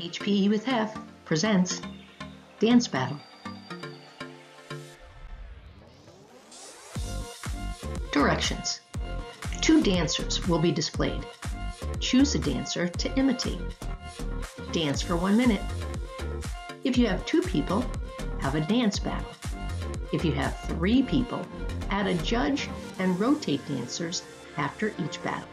HPE with Hef presents Dance Battle. Directions. Two dancers will be displayed. Choose a dancer to imitate. Dance for one minute. If you have two people, have a dance battle. If you have three people, add a judge and rotate dancers after each battle.